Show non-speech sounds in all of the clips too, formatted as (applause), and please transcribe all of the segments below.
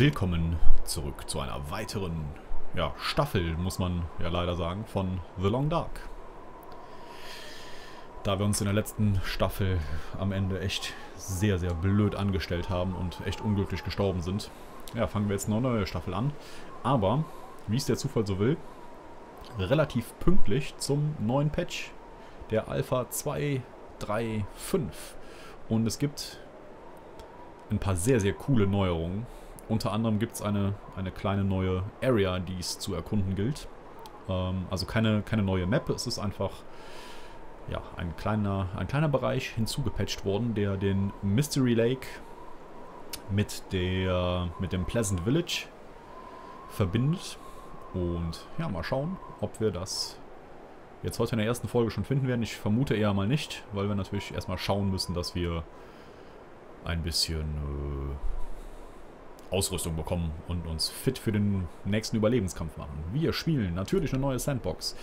Willkommen zurück zu einer weiteren ja, Staffel, muss man ja leider sagen, von The Long Dark. Da wir uns in der letzten Staffel am Ende echt sehr, sehr blöd angestellt haben und echt unglücklich gestorben sind, ja, fangen wir jetzt eine neue Staffel an. Aber, wie es der Zufall so will, relativ pünktlich zum neuen Patch, der Alpha 2.3.5. Und es gibt ein paar sehr, sehr coole Neuerungen. Unter anderem gibt es eine, eine kleine neue Area, die es zu erkunden gilt. Ähm, also keine, keine neue Map, es ist einfach ja, ein, kleiner, ein kleiner Bereich hinzugepatcht worden, der den Mystery Lake mit, der, mit dem Pleasant Village verbindet. Und ja, mal schauen, ob wir das jetzt heute in der ersten Folge schon finden werden. Ich vermute eher mal nicht, weil wir natürlich erstmal schauen müssen, dass wir ein bisschen äh, Ausrüstung bekommen und uns fit für den nächsten Überlebenskampf machen. Wir spielen natürlich eine neue Sandbox.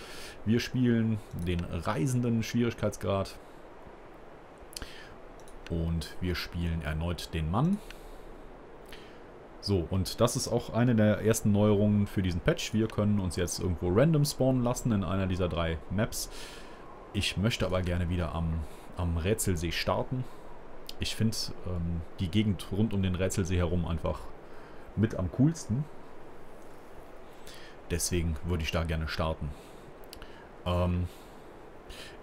Wir spielen den reisenden Schwierigkeitsgrad. Und wir spielen erneut den Mann. So, und das ist auch eine der ersten Neuerungen für diesen Patch. Wir können uns jetzt irgendwo random spawnen lassen in einer dieser drei Maps. Ich möchte aber gerne wieder am, am Rätselsee starten ich finde ähm, die Gegend rund um den Rätselsee herum einfach mit am coolsten. Deswegen würde ich da gerne starten. Ähm,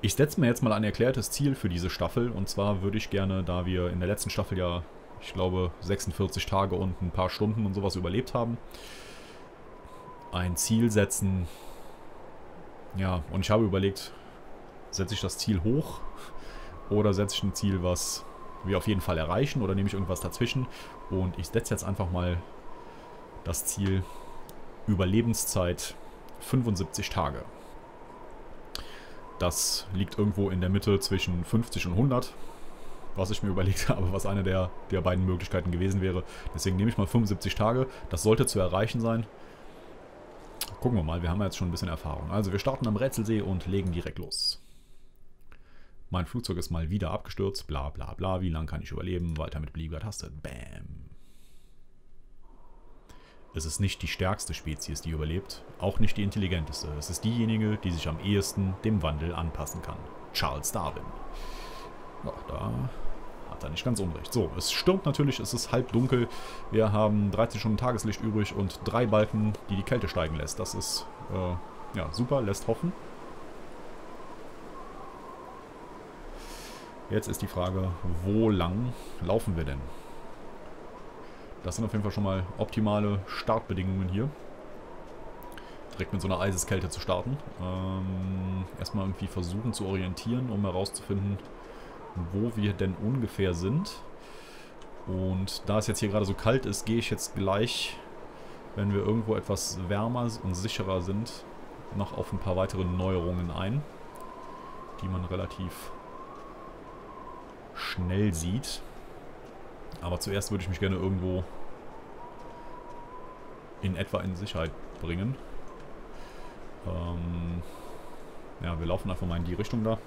ich setze mir jetzt mal ein erklärtes Ziel für diese Staffel. Und zwar würde ich gerne, da wir in der letzten Staffel ja, ich glaube, 46 Tage und ein paar Stunden und sowas überlebt haben, ein Ziel setzen. Ja, und ich habe überlegt, setze ich das Ziel hoch oder setze ich ein Ziel, was wir auf jeden Fall erreichen oder nehme ich irgendwas dazwischen. Und ich setze jetzt einfach mal das Ziel Überlebenszeit 75 Tage. Das liegt irgendwo in der Mitte zwischen 50 und 100, was ich mir überlegt (laughs) habe, was eine der, der beiden Möglichkeiten gewesen wäre. Deswegen nehme ich mal 75 Tage. Das sollte zu erreichen sein. Gucken wir mal, wir haben jetzt schon ein bisschen Erfahrung. Also wir starten am Rätselsee und legen direkt los. Mein Flugzeug ist mal wieder abgestürzt, bla bla bla, wie lange kann ich überleben? Weiter mit beliebiger Taste. Bam. Es ist nicht die stärkste Spezies, die überlebt, auch nicht die intelligenteste. Es ist diejenige, die sich am ehesten dem Wandel anpassen kann. Charles Darwin. Ja, da hat er nicht ganz unrecht. So, es stürmt natürlich, es ist halb dunkel. Wir haben 13 Stunden Tageslicht übrig und drei Balken, die die Kälte steigen lässt. Das ist, äh, ja, super, lässt hoffen. Jetzt ist die Frage, wo lang laufen wir denn? Das sind auf jeden Fall schon mal optimale Startbedingungen hier. Direkt mit so einer Eiseskälte zu starten. Ähm, erstmal irgendwie versuchen zu orientieren, um herauszufinden, wo wir denn ungefähr sind. Und da es jetzt hier gerade so kalt ist, gehe ich jetzt gleich, wenn wir irgendwo etwas wärmer und sicherer sind, noch auf ein paar weitere Neuerungen ein, die man relativ schnell sieht. Aber zuerst würde ich mich gerne irgendwo in etwa in Sicherheit bringen. Ähm ja, wir laufen einfach mal in die Richtung da.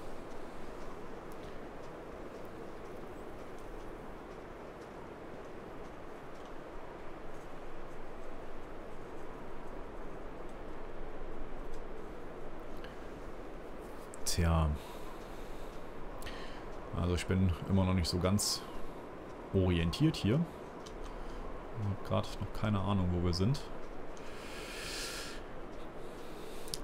Tja. Also ich bin immer noch nicht so ganz orientiert hier. habe gerade noch keine Ahnung, wo wir sind.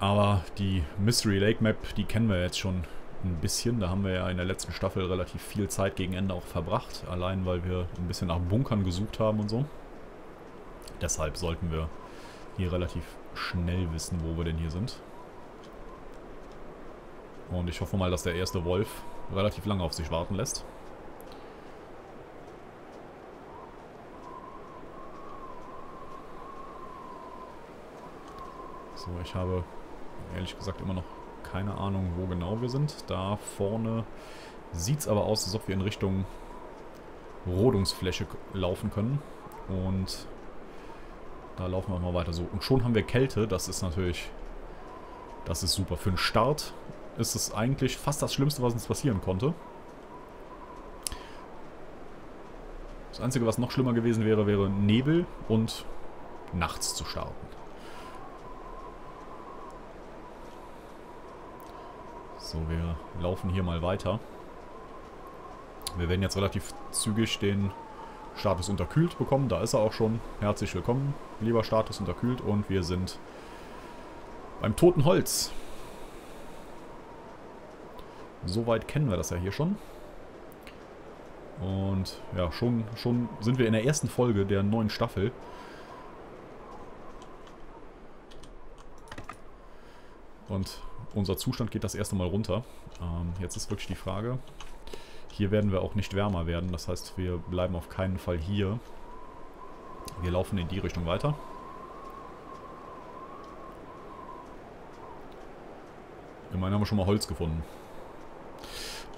Aber die Mystery Lake Map, die kennen wir jetzt schon ein bisschen. Da haben wir ja in der letzten Staffel relativ viel Zeit gegen Ende auch verbracht. Allein weil wir ein bisschen nach Bunkern gesucht haben und so. Deshalb sollten wir hier relativ schnell wissen, wo wir denn hier sind. Und ich hoffe mal, dass der erste Wolf relativ lange auf sich warten lässt. So, ich habe ehrlich gesagt immer noch keine Ahnung, wo genau wir sind. Da vorne sieht es aber aus, als ob wir in Richtung Rodungsfläche laufen können. Und da laufen wir mal weiter so. Und schon haben wir Kälte. Das ist natürlich... Das ist super. Für einen Start ist es eigentlich fast das Schlimmste, was uns passieren konnte. Das Einzige, was noch schlimmer gewesen wäre, wäre Nebel und nachts zu starten. So, wir laufen hier mal weiter. Wir werden jetzt relativ zügig den Status unterkühlt bekommen. Da ist er auch schon. Herzlich willkommen, lieber Status unterkühlt. Und wir sind beim toten Holz. Soweit kennen wir das ja hier schon. Und ja, schon, schon sind wir in der ersten Folge der neuen Staffel. Und unser Zustand geht das erste Mal runter. Ähm, jetzt ist wirklich die Frage. Hier werden wir auch nicht wärmer werden. Das heißt, wir bleiben auf keinen Fall hier. Wir laufen in die Richtung weiter. Immerhin haben wir schon mal Holz gefunden.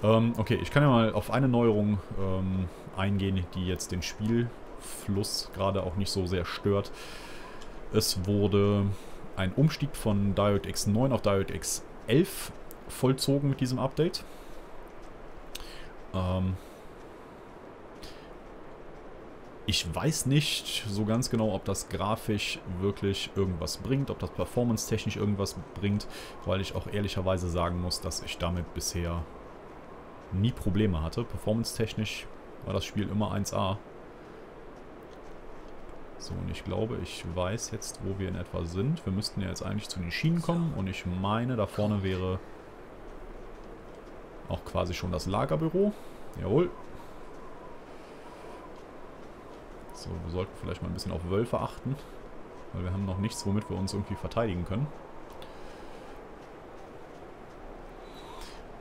Ähm, okay, ich kann ja mal auf eine Neuerung ähm, eingehen, die jetzt den Spielfluss gerade auch nicht so sehr stört. Es wurde ein Umstieg von DirectX 9 auf DirectX 11 vollzogen mit diesem Update. Ähm ich weiß nicht so ganz genau, ob das grafisch wirklich irgendwas bringt, ob das performance-technisch irgendwas bringt, weil ich auch ehrlicherweise sagen muss, dass ich damit bisher nie Probleme hatte. Performance-technisch war das Spiel immer 1A. So, und ich glaube, ich weiß jetzt, wo wir in etwa sind. Wir müssten ja jetzt eigentlich zu den Schienen kommen. Und ich meine, da vorne wäre auch quasi schon das Lagerbüro. Jawohl. So, wir sollten vielleicht mal ein bisschen auf Wölfe achten. Weil wir haben noch nichts, womit wir uns irgendwie verteidigen können.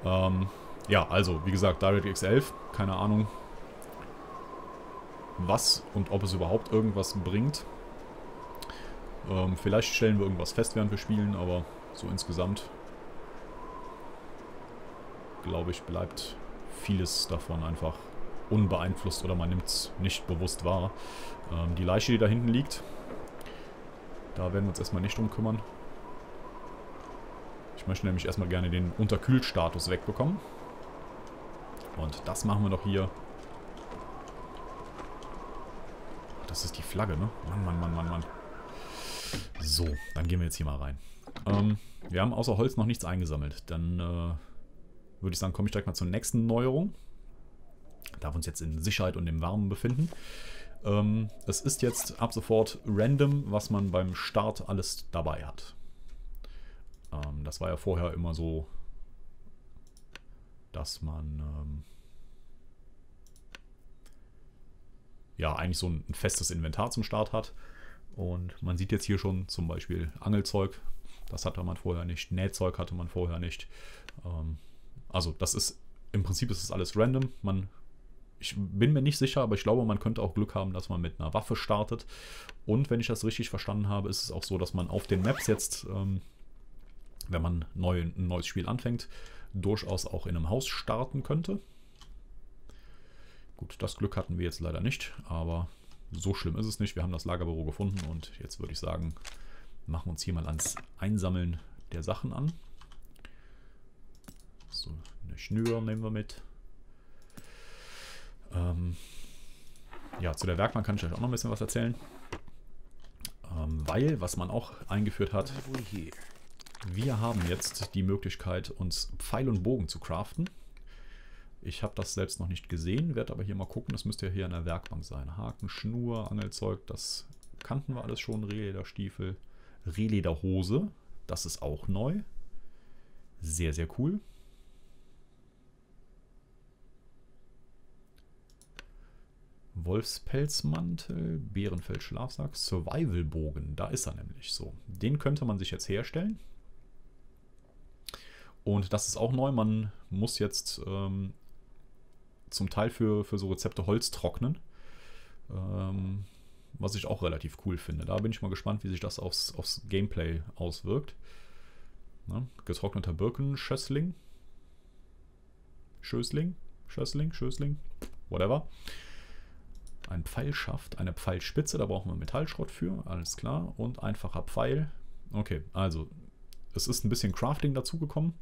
Ähm, ja, also, wie gesagt, DirectX 11, keine Ahnung, was und ob es überhaupt irgendwas bringt. Ähm, vielleicht stellen wir irgendwas fest, während wir spielen, aber so insgesamt, glaube ich, bleibt vieles davon einfach unbeeinflusst oder man nimmt es nicht bewusst wahr. Ähm, die Leiche, die da hinten liegt, da werden wir uns erstmal nicht drum kümmern. Ich möchte nämlich erstmal gerne den Unterkühlstatus wegbekommen. Und das machen wir doch hier. Das ist die Flagge, ne? Mann, Mann, Mann, Mann, Mann. So, dann gehen wir jetzt hier mal rein. Ähm, wir haben außer Holz noch nichts eingesammelt. Dann äh, würde ich sagen, komme ich direkt mal zur nächsten Neuerung. Da wir uns jetzt in Sicherheit und im Warmen befinden. Ähm, es ist jetzt ab sofort random, was man beim Start alles dabei hat. Ähm, das war ja vorher immer so dass man ähm, ja eigentlich so ein, festes Inventar zum Start hat. Und man sieht jetzt hier schon zum Beispiel Angelzeug. Das hatte man vorher nicht. Nähzeug hatte man vorher nicht. Ähm, also das ist, im Prinzip ist es alles random. Man, ich bin mir nicht sicher, aber ich glaube, man könnte auch Glück haben, dass man mit einer Waffe startet. Und wenn ich das richtig verstanden habe, ist es auch so, dass man auf den Maps jetzt, ähm, wenn man neu, ein neues Spiel anfängt, durchaus auch in einem Haus starten könnte. Gut, das Glück hatten wir jetzt leider nicht, aber so schlimm ist es nicht. Wir haben das Lagerbüro gefunden und jetzt würde ich sagen, machen wir uns hier mal ans Einsammeln der Sachen an. So, eine Schnür nehmen wir mit. Ähm, ja, zu der Werkbank kann ich euch auch noch ein bisschen was erzählen. Ähm, weil, was man auch eingeführt hat, wir haben jetzt die Möglichkeit, uns Pfeil und Bogen zu craften. Ich habe das selbst noch nicht gesehen, werde aber hier mal gucken. Das müsste ja hier in der Werkbank sein. Haken, Schnur, Angelzeug, das kannten wir alles schon. Rehlederstiefel, Rehlederhose, das ist auch neu. Sehr, sehr cool. Wolfspelzmantel, Bärenfell Schlafsack, Survival-Bogen, da ist er nämlich so. Den könnte man sich jetzt herstellen. Und das ist auch neu. Man muss jetzt ähm, zum Teil für, für so Rezepte Holz trocknen. Ähm, was ich auch relativ cool finde. Da bin ich mal gespannt, wie sich das aufs, aufs Gameplay auswirkt. Ne? Getrockneter Birkenschössling. Schößling? Schössling? Schößling? Whatever. Ein Pfeilschaft, eine Pfeilspitze, da brauchen wir Metallschrott für, alles klar. Und einfacher Pfeil. Okay, also es ist ein bisschen Crafting dazugekommen,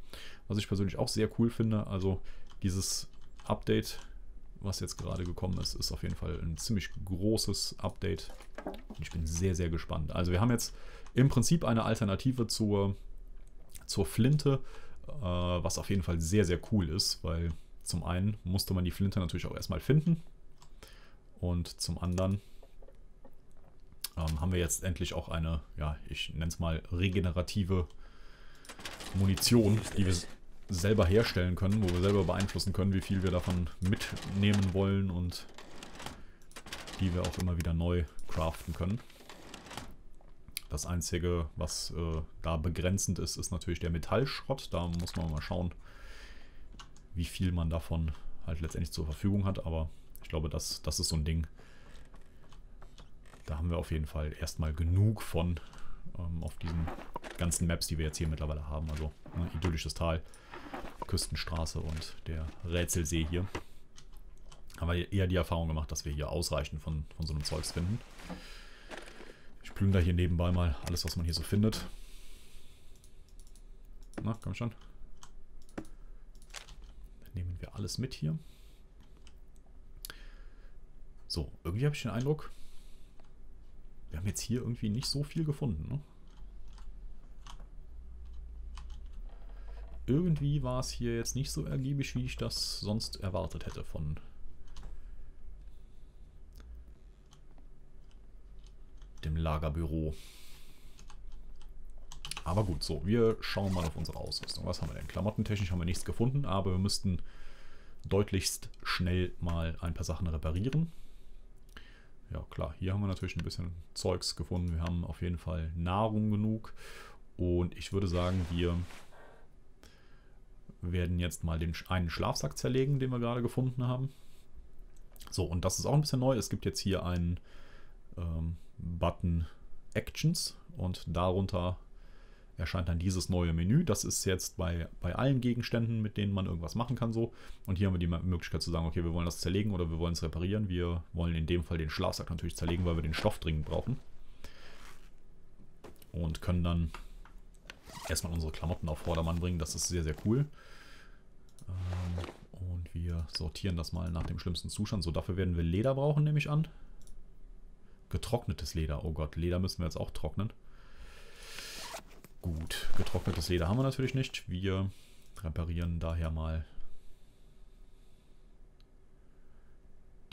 was ich persönlich auch sehr cool finde. Also dieses Update was jetzt gerade gekommen ist, ist auf jeden Fall ein ziemlich großes Update. Ich bin sehr, sehr gespannt. Also wir haben jetzt im Prinzip eine Alternative zur, zur Flinte, äh, was auf jeden Fall sehr, sehr cool ist, weil zum einen musste man die Flinte natürlich auch erstmal finden und zum anderen ähm, haben wir jetzt endlich auch eine, ja, ich nenne es mal regenerative Munition, die wir selber herstellen können, wo wir selber beeinflussen können, wie viel wir davon mitnehmen wollen und die wir auch immer wieder neu craften können. Das Einzige, was äh, da begrenzend ist, ist natürlich der Metallschrott. Da muss man mal schauen, wie viel man davon halt letztendlich zur Verfügung hat. Aber ich glaube, das, das ist so ein Ding. Da haben wir auf jeden Fall erstmal genug von ähm, auf diesen ganzen Maps, die wir jetzt hier mittlerweile haben. Also ne, idyllisches Tal. Küstenstraße und der Rätselsee hier. Haben wir eher die Erfahrung gemacht, dass wir hier ausreichend von, von so einem Zeugs finden. Ich plünder hier nebenbei mal alles, was man hier so findet. Na, komm schon. Dann nehmen wir alles mit hier. So, irgendwie habe ich den Eindruck, wir haben jetzt hier irgendwie nicht so viel gefunden, ne? irgendwie war es hier jetzt nicht so ergiebig, wie ich das sonst erwartet hätte von dem Lagerbüro. Aber gut, so, wir schauen mal auf unsere Ausrüstung. Was haben wir denn? Klamottentechnisch haben wir nichts gefunden, aber wir müssten deutlichst schnell mal ein paar Sachen reparieren. Ja klar, hier haben wir natürlich ein bisschen Zeugs gefunden. Wir haben auf jeden Fall Nahrung genug. Und ich würde sagen, wir werden jetzt mal den einen Schlafsack zerlegen, den wir gerade gefunden haben. So, und das ist auch ein bisschen neu. Es gibt jetzt hier einen ähm, Button Actions und darunter erscheint dann dieses neue Menü. Das ist jetzt bei, bei allen Gegenständen, mit denen man irgendwas machen kann so. Und hier haben wir die Möglichkeit zu sagen, okay, wir wollen das zerlegen oder wir wollen es reparieren. Wir wollen in dem Fall den Schlafsack natürlich zerlegen, weil wir den Stoff dringend brauchen. Und können dann erstmal unsere Klamotten auf Vordermann bringen. Das ist sehr, sehr cool. Ähm, und wir sortieren das mal nach dem schlimmsten Zustand. So, dafür werden wir Leder brauchen, nehme ich an. Getrocknetes Leder. Oh Gott, Leder müssen wir jetzt auch trocknen. Gut, getrocknetes Leder haben wir natürlich nicht. Wir reparieren daher mal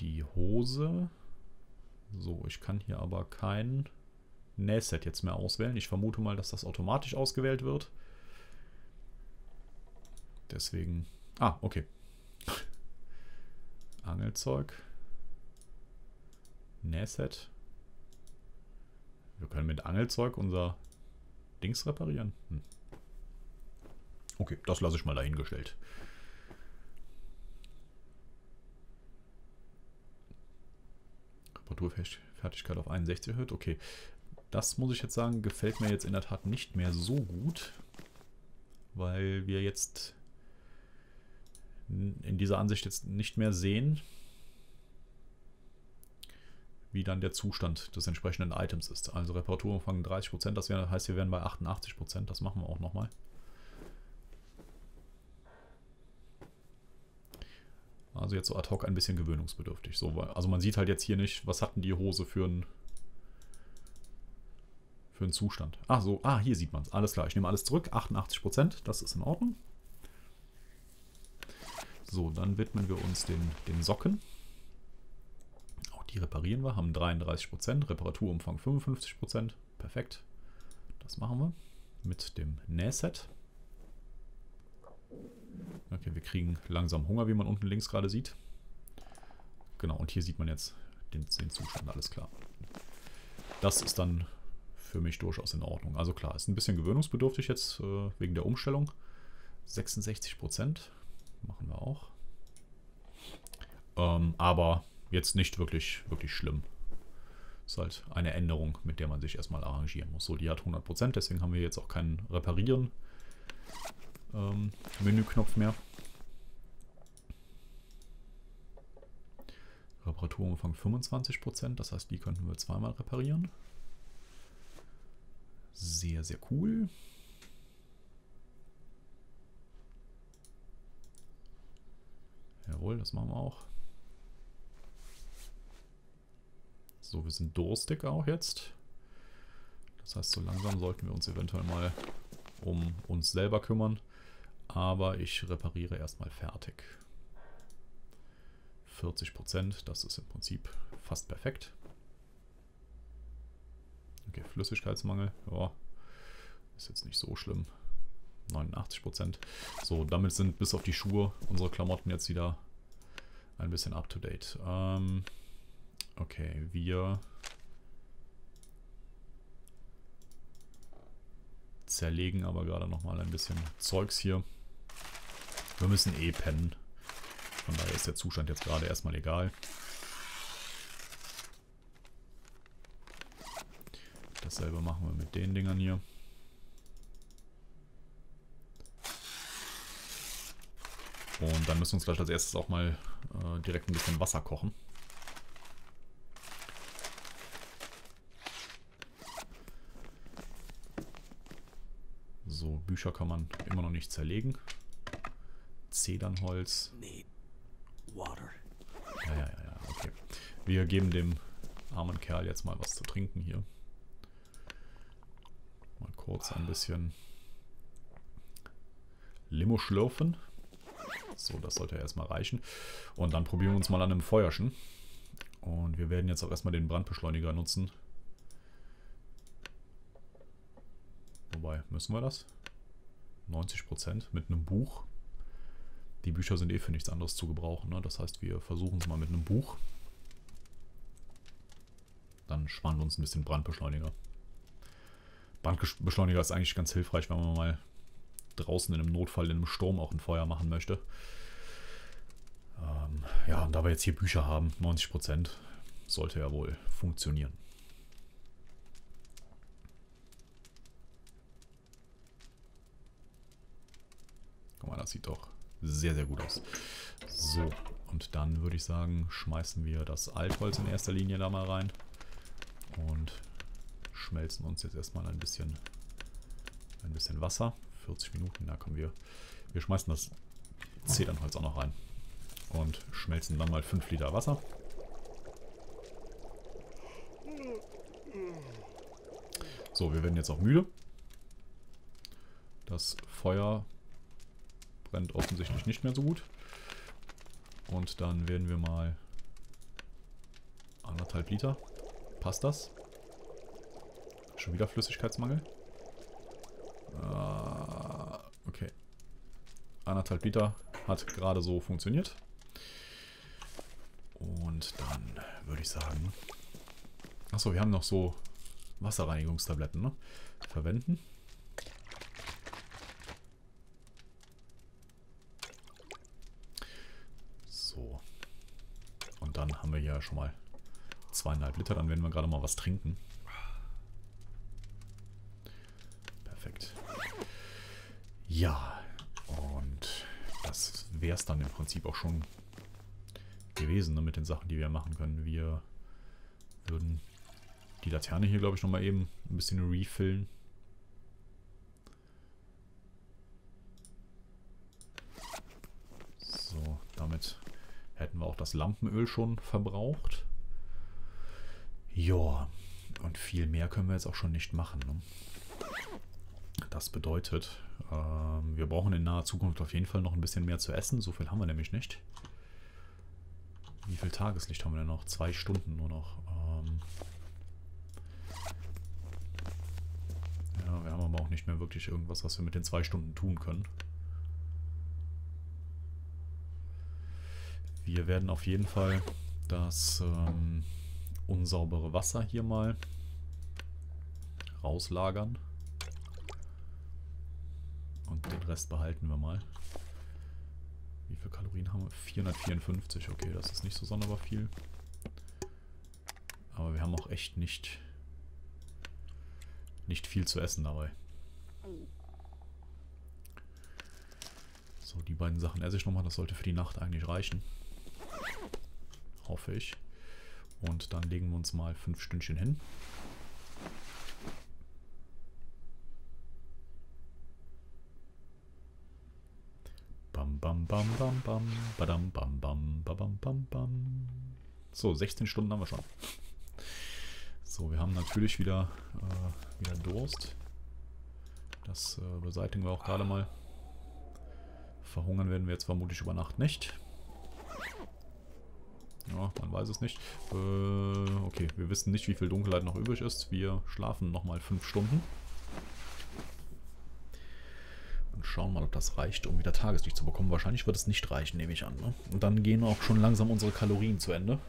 die Hose. So, ich kann hier aber kein Nähset jetzt mehr auswählen. Ich vermute mal, dass das automatisch ausgewählt wird. Deswegen Ah, okay. (laughs) Angelzeug. Nähset. Wir können mit Angelzeug unser Dings reparieren. Hm. Okay, das lasse ich mal dahingestellt. Reparaturfertigkeit auf 61 erhöht. Okay, das muss ich jetzt sagen, gefällt mir jetzt in der Tat nicht mehr so gut. Weil wir jetzt in dieser Ansicht jetzt nicht mehr sehen, wie dann der Zustand des entsprechenden Items ist. Also Reparaturumfang 30%, das heißt, wir wären bei 88%, das machen wir auch nochmal. Also jetzt so ad hoc ein bisschen gewöhnungsbedürftig. So, also man sieht halt jetzt hier nicht, was hatten die Hose für einen für einen Zustand. Ach so, ah, hier sieht man es. Alles klar, ich nehme alles zurück. 88%, das ist in Ordnung. So, dann widmen wir uns den, den Socken. Die reparieren wir, haben 33%, Reparaturumfang 55%. Perfekt. Das machen wir mit dem Nähset. Okay, wir kriegen langsam Hunger, wie man unten links gerade sieht. Genau, und hier sieht man jetzt den, den Zustand, alles klar. Das ist dann für mich durchaus in Ordnung. Also klar, ist ein bisschen gewöhnungsbedürftig jetzt äh, wegen der Umstellung. 66 Prozent. Machen wir auch. Ähm, aber jetzt nicht wirklich, wirklich schlimm. Ist halt eine Änderung, mit der man sich erstmal arrangieren muss. So, die hat 100%, deswegen haben wir jetzt auch keinen Reparieren ähm, Menüknopf mehr. Reparaturumfang 25%, das heißt, die könnten wir zweimal reparieren. Sehr, sehr cool. Jawohl, das machen wir auch. So, wir sind durstig auch jetzt. Das heißt, so langsam sollten wir uns eventuell mal um uns selber kümmern. Aber ich repariere erstmal fertig. 40%, das ist im Prinzip fast perfekt. Okay, Flüssigkeitsmangel, ja, ist jetzt nicht so schlimm. 89%. So, damit sind bis auf die Schuhe unsere Klamotten jetzt wieder ein bisschen up to date. Ähm, okay, wir zerlegen aber gerade nochmal ein bisschen Zeugs hier. Wir müssen eh pennen. Von daher ist der Zustand jetzt gerade erstmal egal. Dasselbe machen wir mit den Dingern hier. Und dann müssen wir uns gleich als erstes auch mal äh, direkt ein bisschen Wasser kochen. So, Bücher kann man immer noch nicht zerlegen. Zedernholz. Ja, ja, ja, ja, okay. Wir geben dem armen Kerl jetzt mal was zu trinken hier. Mal kurz ein bisschen Limo schlürfen. So, das sollte erstmal reichen. Und dann probieren wir uns mal an einem Feuerchen. Und wir werden jetzt auch erstmal den Brandbeschleuniger nutzen. Wobei, müssen wir das? 90% mit einem Buch. Die Bücher sind eh für nichts anderes zu gebrauchen. Ne? Das heißt, wir versuchen es mal mit einem Buch. Dann sparen wir uns ein bisschen Brandbeschleuniger. Brandbeschleuniger ist eigentlich ganz hilfreich, wenn man mal draußen in einem Notfall, in einem Sturm auch ein Feuer machen möchte. Ähm, ja, und da wir jetzt hier Bücher haben, 90%, sollte ja wohl funktionieren. Mal, das sieht doch sehr, sehr gut aus. So, und dann würde ich sagen, schmeißen wir das Altholz in erster Linie da mal rein. Und schmelzen uns jetzt erstmal ein bisschen, ein bisschen Wasser. 40 Minuten, da kommen wir. Wir schmeißen das Zedernholz auch noch rein. Und schmelzen dann mal 5 Liter Wasser. So, wir werden jetzt auch müde. Das Feuer brennt offensichtlich nicht mehr so gut. Und dann werden wir mal anderthalb Liter. Passt das? Schon wieder Flüssigkeitsmangel? Uh, okay. Anderthalb Liter hat gerade so funktioniert. Und dann würde ich sagen... Achso, wir haben noch so Wasserreinigungstabletten, ne? Verwenden. So. Und schon mal zweieinhalb Liter. Dann werden wir gerade mal was trinken. Perfekt. Ja, und das wäre es dann im Prinzip auch schon gewesen ne, mit den Sachen, die wir machen können. Wir würden die Laterne hier, glaube ich, nochmal eben ein bisschen refillen. So, damit hätten wir auch das Lampenöl schon verbraucht. Ja, und viel mehr können wir jetzt auch schon nicht machen. Ne? Das bedeutet, ähm, wir brauchen in naher Zukunft auf jeden Fall noch ein bisschen mehr zu essen. So viel haben wir nämlich nicht. Wie viel Tageslicht haben wir denn noch? Zwei Stunden nur noch. Ähm ja, wir haben aber auch nicht mehr wirklich irgendwas, was wir mit den zwei Stunden tun können. Wir werden auf jeden Fall das ähm, unsaubere Wasser hier mal rauslagern. Und den Rest behalten wir mal. Wie viele Kalorien haben wir? 454, okay, das ist nicht so sonderbar viel. Aber wir haben auch echt nicht, nicht viel zu essen dabei. So, die beiden Sachen esse ich nochmal. Das sollte für die Nacht eigentlich reichen. Hoffe ich. Und dann legen wir uns mal fünf Stündchen hin. Bam, bam, bam, bam, badam, bam, bam, bam, bam, bam. So, 16 Stunden haben wir schon. So, wir haben natürlich wieder, äh, wieder Durst. Das äh, beseitigen wir auch gerade mal. Verhungern werden wir jetzt vermutlich über Nacht nicht. Ja, man weiß es nicht. Äh, okay, wir wissen nicht, wie viel Dunkelheit noch übrig ist. Wir schlafen nochmal 5 Stunden. Und schauen mal, ob das reicht, um wieder Tageslicht zu bekommen. Wahrscheinlich wird es nicht reichen, nehme ich an. Ne? Und dann gehen auch schon langsam unsere Kalorien zu Ende.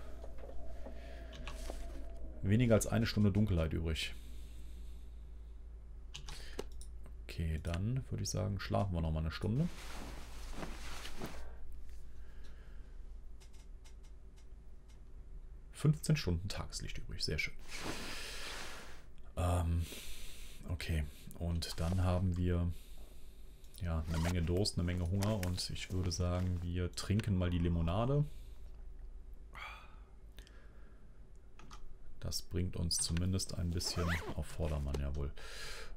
Weniger als eine Stunde Dunkelheit übrig. Okay, dann würde ich sagen, schlafen wir nochmal eine Stunde. 15 Stunden Tageslicht übrig. Sehr schön. Ähm, okay. Und dann haben wir ja eine Menge Durst, eine Menge Hunger. Und ich würde sagen, wir trinken mal die Limonade. Das bringt uns zumindest ein bisschen auf Vordermann, jawohl.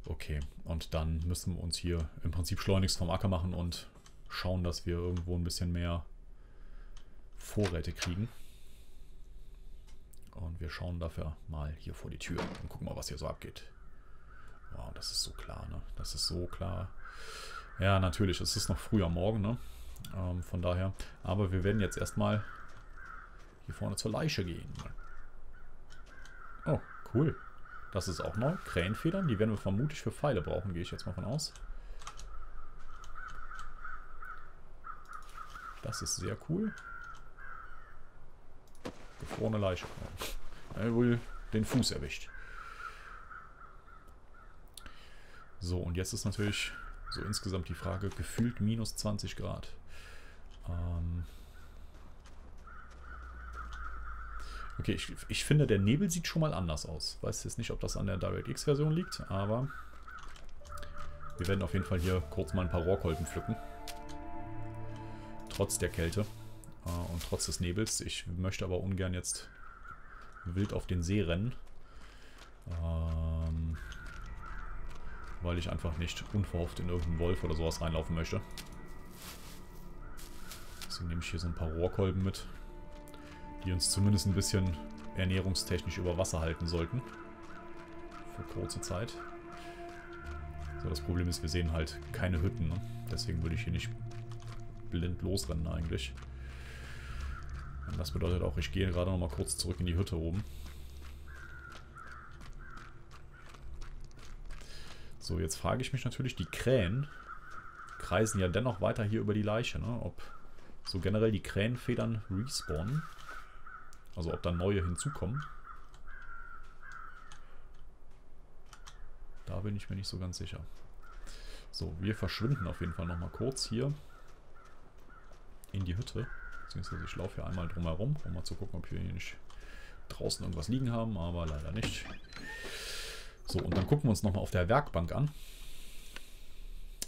Okay, und dann müssen wir uns hier im Prinzip schleunigst vom Acker machen und schauen, dass wir irgendwo ein bisschen mehr Vorräte kriegen. Und wir schauen dafür mal hier vor die Tür und gucken mal, was hier so abgeht. Wow, das ist so klar, ne? Das ist so klar. Ja, natürlich, es ist noch früh am Morgen, ne? Ähm, von daher. Aber wir werden jetzt erstmal hier vorne zur Leiche gehen. Oh, cool. Das ist auch neu. Krähenfedern, die werden wir vermutlich für Pfeile brauchen, gehe ich jetzt mal von aus. Das ist sehr cool. Gefrorene Leiche. Er wohl den Fuß erwischt. So, und jetzt ist natürlich so insgesamt die Frage, gefühlt minus 20 Grad. Ähm okay, ich, ich finde, der Nebel sieht schon mal anders aus. Weiß jetzt nicht, ob das an der DirectX-Version liegt, aber wir werden auf jeden Fall hier kurz mal ein paar Rohrkolben pflücken. Trotz der Kälte. Äh, und trotz des Nebels. Ich möchte aber ungern jetzt wild auf den See rennen. Ähm, weil ich einfach nicht unverhofft in irgendeinen Wolf oder sowas reinlaufen möchte. Deswegen nehme ich hier so ein paar Rohrkolben mit, die uns zumindest ein bisschen ernährungstechnisch über Wasser halten sollten. Für kurze Zeit. So, das Problem ist, wir sehen halt keine Hütten. Ne? Deswegen würde ich hier nicht blind losrennen eigentlich. Und das bedeutet auch, ich gehe gerade noch mal kurz zurück in die Hütte oben. So, jetzt frage ich mich natürlich, die Krähen kreisen ja dennoch weiter hier über die Leiche, ne? Ob so generell die Krähenfedern respawnen. Also ob da neue hinzukommen. Da bin ich mir nicht so ganz sicher. So, wir verschwinden auf jeden Fall nochmal kurz hier in die Hütte. Beziehungsweise ich laufe hier einmal drumherum, um mal zu gucken, ob wir hier nicht draußen irgendwas liegen haben, aber leider nicht. So, und dann gucken wir uns nochmal auf der Werkbank an,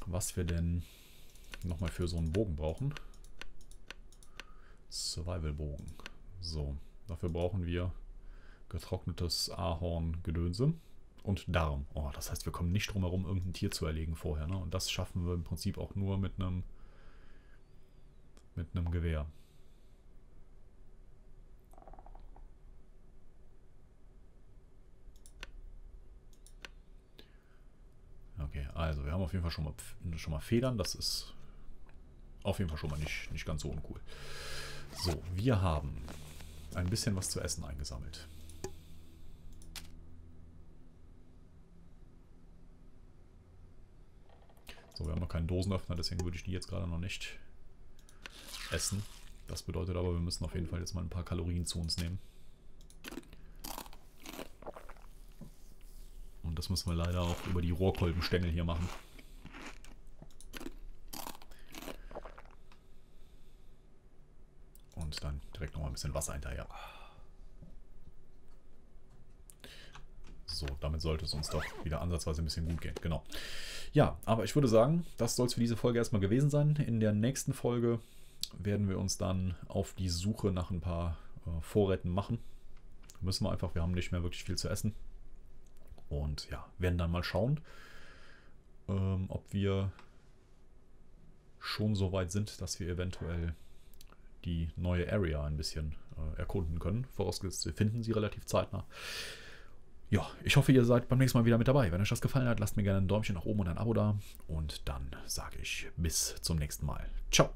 was wir denn nochmal für so einen Bogen brauchen. Survival-Bogen. So, dafür brauchen wir getrocknetes Ahorn-Gedönse und Darm. Oh, das heißt, wir kommen nicht drum herum, irgendein Tier zu erlegen vorher. Ne? Und das schaffen wir im Prinzip auch nur mit einem mit einem Gewehr. Okay, also wir haben auf jeden Fall schon mal, schon mal Federn. Das ist auf jeden Fall schon mal nicht, nicht ganz so uncool. So, wir haben ein bisschen was zu essen eingesammelt. So, wir haben noch keinen Dosenöffner, deswegen würde ich die jetzt gerade noch nicht essen. Das bedeutet aber, wir müssen auf jeden Fall jetzt mal ein paar Kalorien zu uns nehmen. Das müssen wir leider auch über die Rohrkolbenstängel hier machen. Und dann direkt noch mal ein bisschen Wasser hinterher. So, damit sollte es uns doch wieder ansatzweise ein bisschen gut gehen. Genau. Ja, aber ich würde sagen, das soll es für diese Folge erstmal gewesen sein. In der nächsten Folge werden wir uns dann auf die Suche nach ein paar äh, Vorräten machen. Müssen wir einfach, wir haben nicht mehr wirklich viel zu essen. Und ja, werden dann mal schauen, ähm, ob wir schon so weit sind, dass wir eventuell die neue Area ein bisschen äh, erkunden können. Vorausgesetzt, wir finden sie relativ zeitnah. ja, ich hoffe, ihr seid beim nächsten Mal wieder mit dabei. Wenn euch das gefallen hat, lasst mir gerne ein Däumchen nach oben und ein Abo da. Und dann sage ich bis zum nächsten Mal. Ciao.